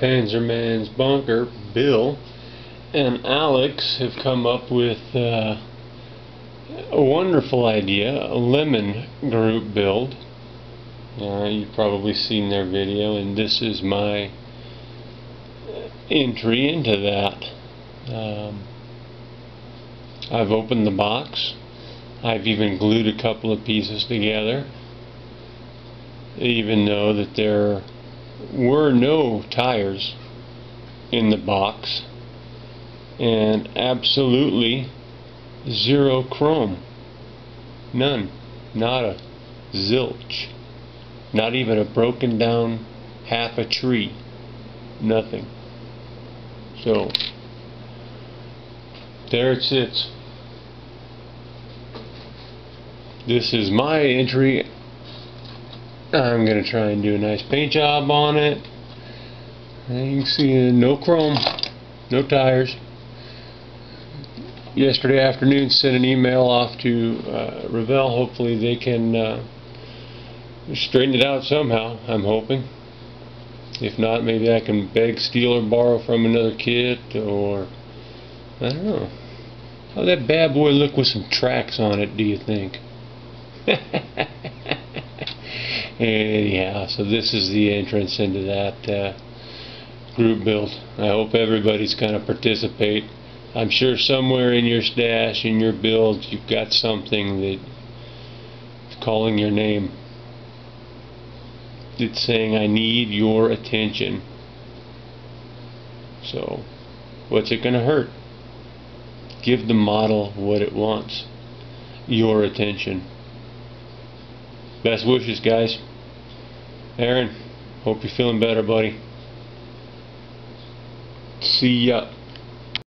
Panzerman's bunker, Bill and Alex have come up with uh, a wonderful idea, a lemon group build. Uh, you've probably seen their video, and this is my entry into that. Um, I've opened the box. I've even glued a couple of pieces together, even though that there were no tires in the box and absolutely zero chrome. None. Not a Zilch. Not even a broken down half a tree. Nothing. So, there it sits. This is my entry. I'm going to try and do a nice paint job on it. And you can see uh, no chrome, no tires yesterday afternoon sent an email off to uh, Revell. Hopefully they can uh, straighten it out somehow, I'm hoping. If not, maybe I can beg, steal, or borrow from another kit, or I don't know. How that bad boy look with some tracks on it, do you think? Anyhow, so this is the entrance into that uh, group build. I hope everybody's going to participate. I'm sure somewhere in your stash, in your build, you've got something that is calling your name. It's saying, I need your attention. So, what's it going to hurt? Give the model what it wants. Your attention. Best wishes, guys. Aaron, hope you're feeling better, buddy. See ya.